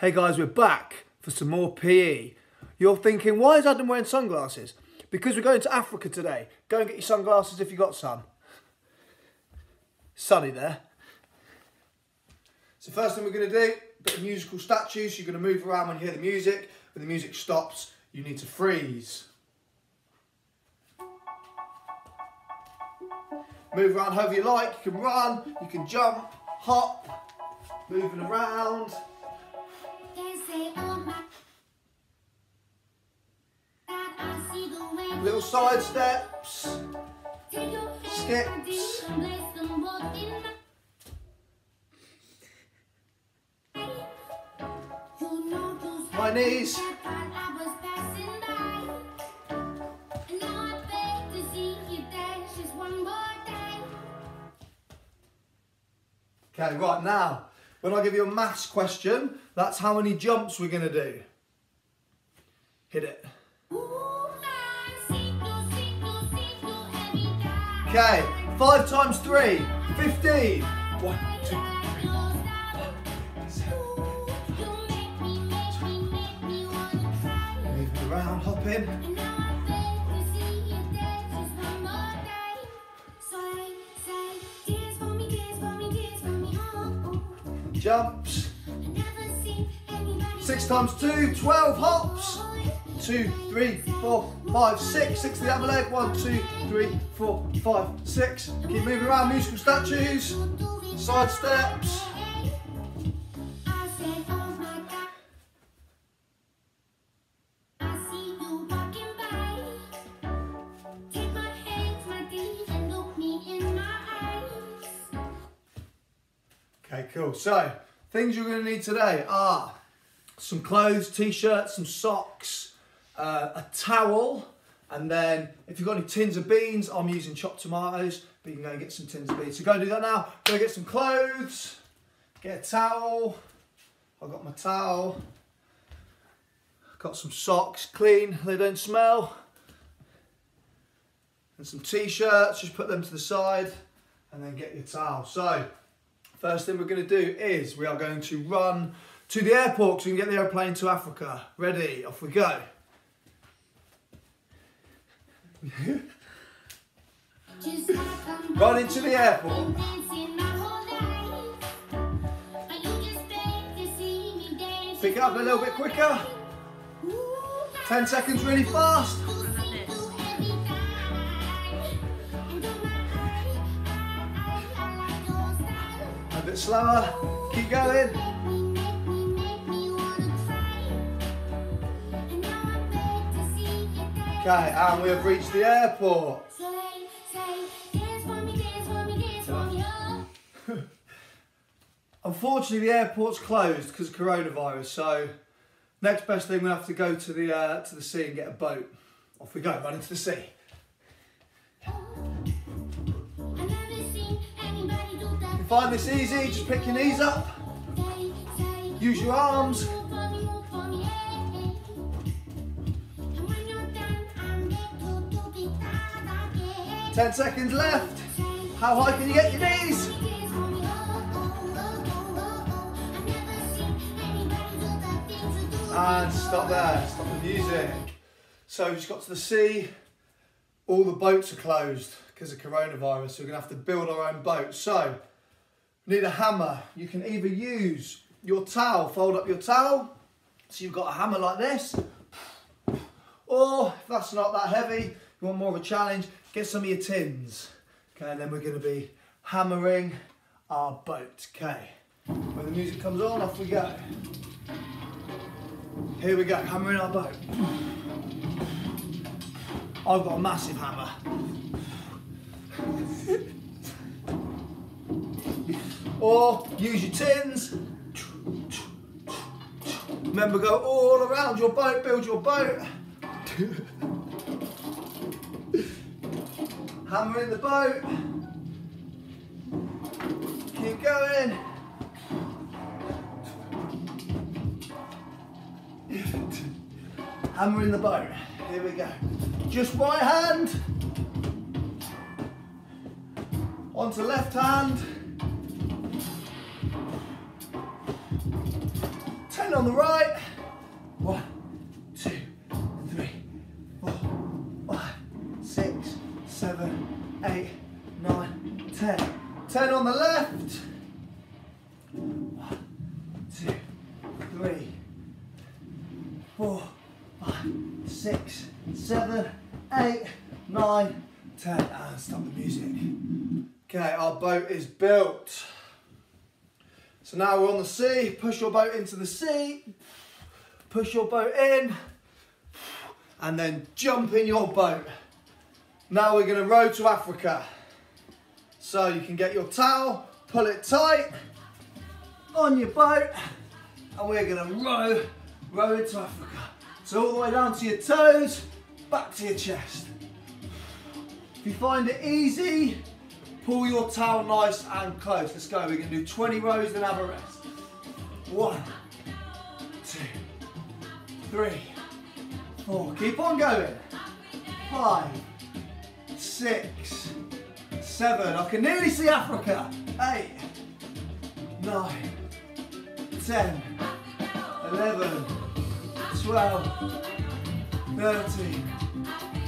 Hey guys, we're back for some more PE. You're thinking, why is Adam wearing sunglasses? Because we're going to Africa today. Go and get your sunglasses if you got some. Sunny there. So first thing we're going to do, bit of musical statues. You're going to move around when you hear the music. When the music stops, you need to freeze. Move around however you like. You can run, you can jump, hop, moving around. Little side steps, skips. My knees. Okay, right now, when I give you a maths question, that's how many jumps we're going to do. Hit it. Okay, five times three, 15. One, two, three, Moving around, hopping. Jumps. Six times two, 12 hops. Two, three, four, five, six. Six to the other leg. One, two, three, four, five, six. Keep moving around, musical statues. Side steps. Okay, cool. So, things you're going to need today are some clothes, t-shirts, some socks, uh, a towel, and then if you've got any tins of beans, I'm using chopped tomatoes, but you can go and get some tins of beans. So go do that now. Go get some clothes, get a towel. I've got my towel. Got some socks, clean, they don't smell. And some t-shirts, just put them to the side, and then get your towel. So, First thing we're going to do is we are going to run to the airport so we can get the airplane to Africa. Ready? Off we go. Run into the airport. Pick up a little bit quicker. 10 seconds really fast. A bit slower. Keep going. Okay, and we have reached the airport. Unfortunately, the airport's closed because of coronavirus. So, next best thing we have to go to the uh, to the sea and get a boat. Off we go, run into the sea. You find this easy, just pick your knees up, use your arms. Ten seconds left. How high can you get your knees? And stop there, stop the music. So we just got to the sea, all the boats are closed because of coronavirus, so we're gonna have to build our own boat. So, need a hammer. You can either use your towel, fold up your towel, so you've got a hammer like this, or if that's not that heavy, you want more of a challenge, get some of your tins. Okay, and then we're gonna be hammering our boat. Okay, when the music comes on, off we go. Here we go, hammering our boat. I've got a massive hammer. or use your tins. Remember, go all around your boat, build your boat. Hammer in the boat. Keep going. Hammer in the boat. Here we go. Just right hand. Onto left hand. 10 10 on the right. 10. 10 on the left. One, two, three, four, five, six, seven, eight, nine, 10. And stop the music. Okay, our boat is built. So now we're on the sea, push your boat into the sea, push your boat in, and then jump in your boat. Now we're gonna row to Africa. So you can get your towel, pull it tight on your boat, and we're gonna row, row into Africa. So all the way down to your toes, back to your chest. If you find it easy, Pull your towel nice and close. Let's go. We're to do 20 rows, then have a rest. One, two, three, four. Keep on going. Five, six, seven. I can nearly see Africa. Eight, nine, ten, eleven, twelve, thirteen,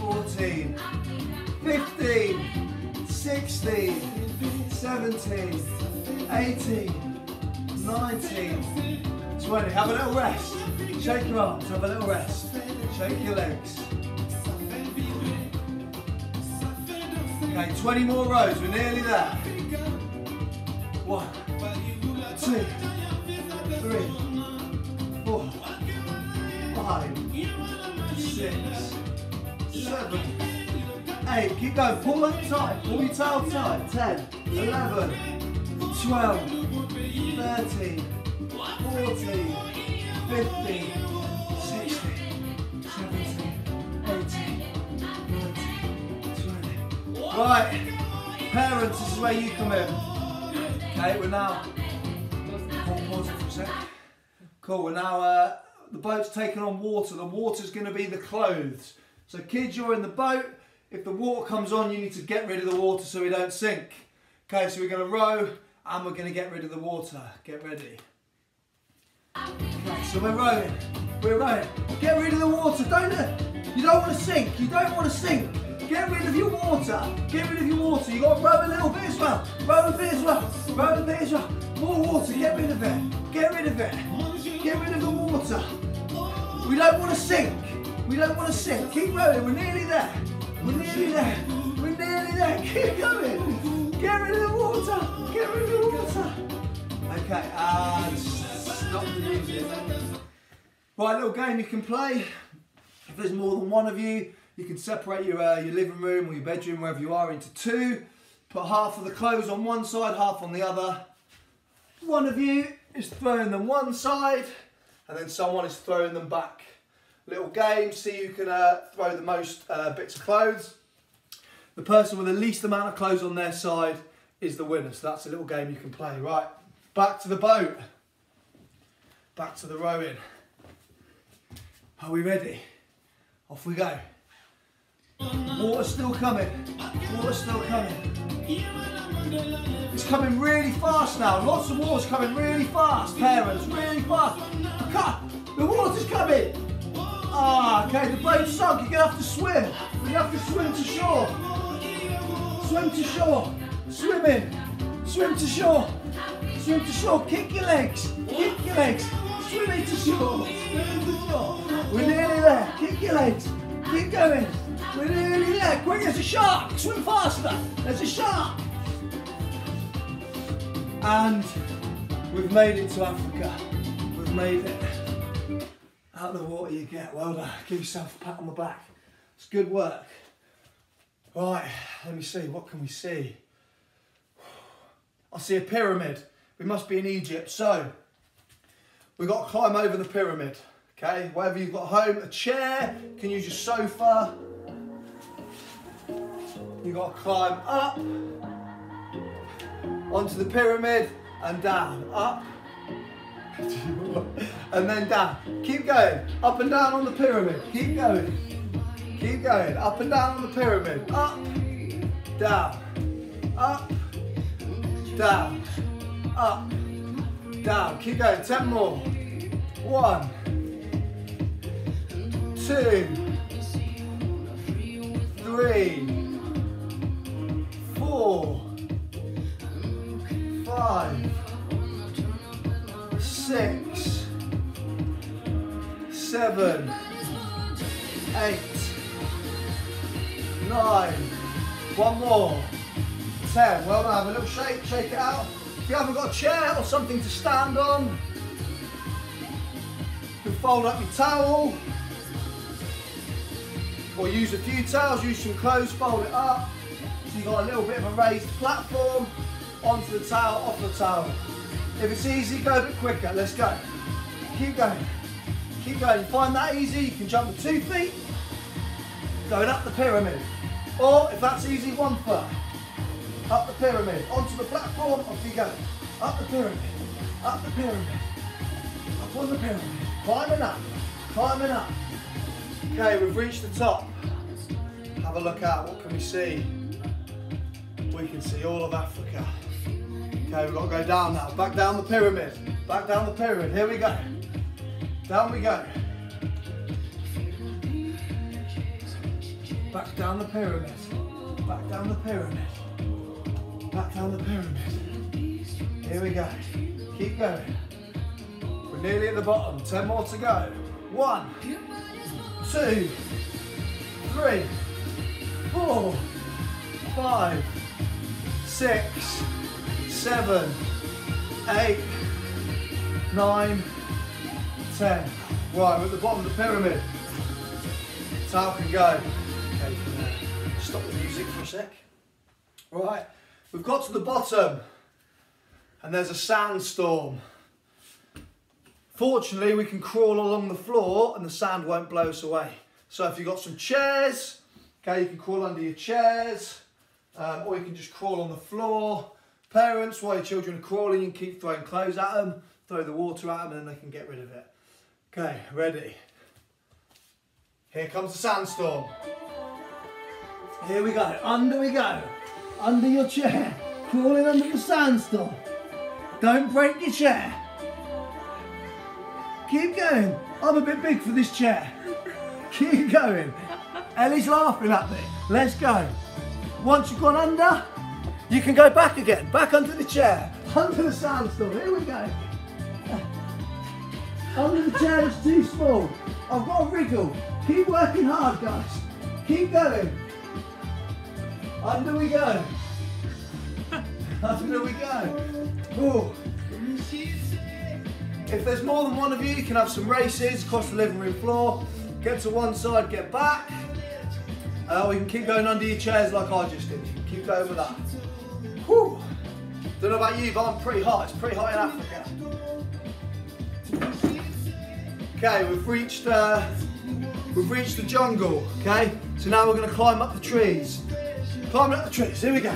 fourteen, fifteen. 16, 17, 18, 19, 20. Have a little rest. Shake your arms, have a little rest. Shake your legs. Okay, 20 more rows, we're nearly there. One, two, three, four, five, six, seven, eight, keep going, pull it tight, pull your tail tight, 10, 11, 12, 13, 14, 15, 16, Right, parents, this is where you come in. Okay, we're now, pause for a sec. Cool, we're now, uh, the boat's taking on water. The water's going to be the clothes. So kids, you're in the boat. If the water comes on, you need to get rid of the water so we don't sink. Okay, so we're going to row and we're going to get rid of the water. Get ready. Okay, so we're rowing. We're rowing. Get rid of the water. Don't you don't want to sink. You don't want to sink. Get rid of your water. Get rid of your water. You've got to rub a little bit as well. Row a bit as well. Row a bit as well. More water. Get rid of it. Get rid of it. Get rid of the water. We don't want to sink. We don't want to sink. Keep rowing. We're nearly there. We're nearly there. We're nearly there. Keep going. Get rid of the water. Get rid of the water. Okay, stop the music. Right, little game you can play. If there's more than one of you, you can separate your, uh, your living room or your bedroom, wherever you are, into two. Put half of the clothes on one side, half on the other. One of you is throwing them one side, and then someone is throwing them back little game, see who can uh, throw the most uh, bits of clothes. The person with the least amount of clothes on their side is the winner. So that's a little game you can play. Right, back to the boat. Back to the rowing. Are we ready? Off we go. Water's still coming. Water's still coming. It's coming really fast now. Lots of water's coming really fast. Parents, really fast. Cut! The water's coming! Ah, okay, the boat's sunk. You're to have to swim. You have to swim to shore. Swim to shore. Swim in. Swim to shore. Swim to shore. Kick your legs. Kick your legs. Swim into shore. Swim into shore. We're nearly there. Kick your legs. Keep going. We're nearly there. Quick, there's a shark. Swim faster. There's a shark. And we've made it to Africa. We've made it out of the water you get. Well done. Give yourself a pat on the back. It's good work. Right, let me see. What can we see? I see a pyramid. We must be in Egypt. So, we've got to climb over the pyramid. Okay, whatever you've got home, a chair, can use your sofa. You've got to climb up onto the pyramid and down. Up and then down. Keep going. Up and down on the pyramid. Keep going. Keep going. Up and down on the pyramid. Up, down, up, down, up, down. Keep going. Ten more. One, two, three, Shake it out. If you haven't got a chair or something to stand on, you can fold up your towel. Or use a few towels, use some clothes, fold it up. So you've got a little bit of a raised platform onto the towel, off the towel. If it's easy, go a bit quicker. Let's go. Keep going. Keep going. You find that easy, you can jump with two feet, going up the pyramid. Or if that's easy, one foot. Up the pyramid, onto the platform, off you go. Up the pyramid, up the pyramid, up on the pyramid. Climbing up, climbing up. Okay, we've reached the top. Have a look out, what can we see? We can see all of Africa. Okay, we've got to go down now. Back down the pyramid. Back down the pyramid. Here we go. Down we go. Back down the pyramid. Back down the pyramid. Back down the pyramid. Here we go. Keep going. We're nearly at the bottom. Ten more to go. One, two, three, four, five, six, seven, eight, nine, ten. Right, we're at the bottom of the pyramid. Towel can go. Okay, uh, stop the music for a sec. Right, we've got to the bottom and there's a sandstorm. Fortunately, we can crawl along the floor and the sand won't blow us away. So if you've got some chairs, okay, you can crawl under your chairs, um, or you can just crawl on the floor. Parents, while your children are crawling, you keep throwing clothes at them, throw the water at them, and then they can get rid of it. Okay, ready. Here comes the sandstorm. Here we go, under we go. Under your chair, crawling under the sandstorm. Don't break your chair. Keep going. I'm a bit big for this chair. Keep going. Ellie's laughing at me. Let's go. Once you've gone under, you can go back again. Back under the chair. Under the sandstorm. Here we go. Under the chair is too small. I've got to wriggle. Keep working hard, guys. Keep going. Under we go. Under we go. Ooh. If there's more than one of you, you can have some races across the living room floor. Get to one side, get back. Uh, can keep going under your chairs like I just did. Keep going with that. Whew. Don't know about you, but I'm pretty hot. It's pretty hot in Africa. Okay, we've reached uh, we've reached the jungle. Okay, so now we're going to climb up the trees. Climbing up the trees. Here we go.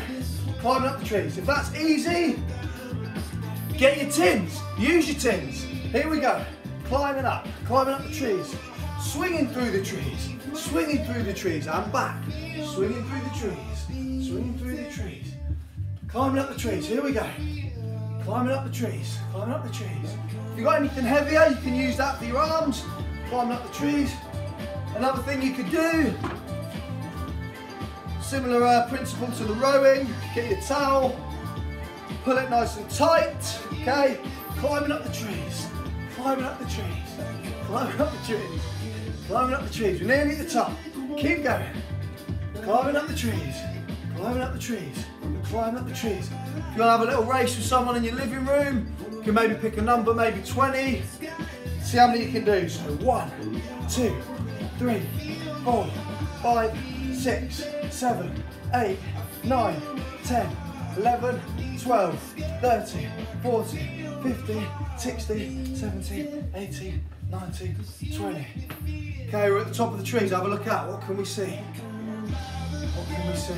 Climbing up the trees. If that's easy, get your tins. Use your tins. Here we go. Climbing up. Climbing up the trees. Swinging through the trees. Swinging through the trees. I'm back. Swinging through the trees. Swinging through the trees. Climbing up the trees. Here we go. Climbing up the trees. Climbing up the trees. If you've got anything heavier, you can use that for your arms. Climbing up the trees. Another thing you could do, similar uh, principle to the rowing, get your towel, pull it nice and tight, okay? Climbing up the trees, climbing up the trees, climbing up the trees, climbing up the trees. We're nearly at the top. Keep going. Climbing up the trees, climbing up the trees, climbing up the trees. If you want to have a little race with someone in your living room, you can maybe pick a number, maybe 20. See how many you can do. So one, two, three, four, five, six, seven, eight, nine, 10, 11, 12, 13, 14, 15, 16, 17, 18, 19, 20. Okay, we're at the top of the trees. Have a look out. What can we see? What can we see?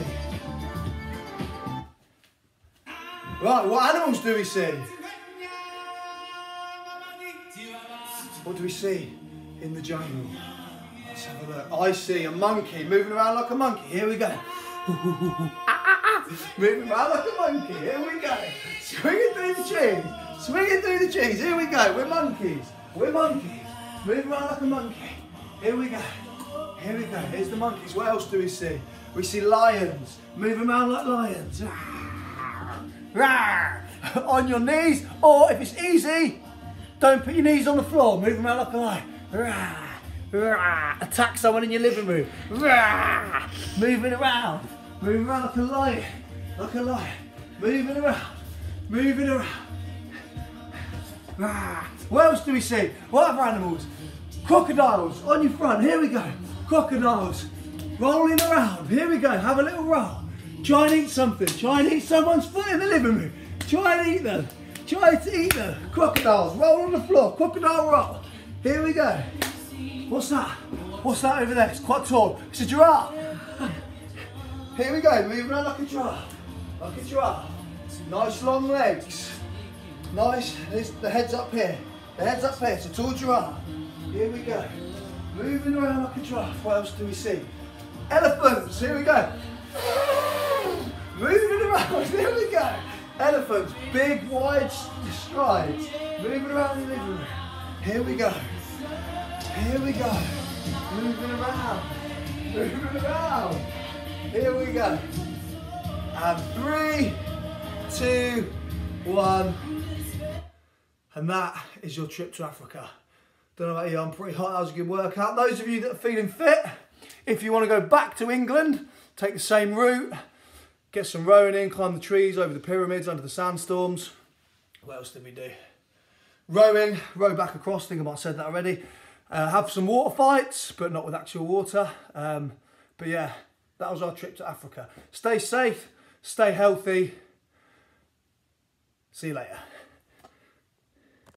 Right, what animals do we see? What do we see in the jungle? Let's have a look. I see a monkey moving around like a monkey. Here we go. moving around like a monkey. Here we go. Swinging through the trees. Swinging through the trees. Here we go. We're monkeys. We're monkeys. Moving around like a monkey. Here we go. Here we go. Here's the monkeys. What else do we see? We see lions. Moving around like lions. on your knees, or if it's easy, don't put your knees on the floor. Move around like a lion. Attack someone in your living room. Moving around. Moving around like a lion. Like a lion. Moving around. Moving around. What else do we see? What other animals? Crocodiles on your front. Here we go. Crocodiles rolling around. Here we go. Have a little roll. Try and eat something. Try and eat someone's foot in the living room. Try and eat them. Try to eat them. Crocodiles roll on the floor. Crocodile roll. Here we go. What's that? What's that over there? It's quite tall. It's a giraffe. Here we go. Moving around like a giraffe. Like a giraffe. Nice long legs. Nice. the head's up here. The head's up here. It's a tall giraffe. Here we go. Moving around like a giraffe. What else do we see? Elephants. Here we go. Moving around. Here we go. Elephants. Big, wide strides. Moving around the living room. Here we go. Here we go. Moving around. Moving around. Here we go. And three, two, one. And that is your trip to Africa. Don't know about you, I'm pretty hot. That was a good workout. Those of you that are feeling fit, if you want to go back to England, take the same route, get some rowing in, climb the trees, over the pyramids, under the sandstorms. What else did we do? Rowing, row back across, I think I might have said that already. Uh, have some water fights, but not with actual water. Um, but yeah, that was our trip to Africa. Stay safe, stay healthy. See you later.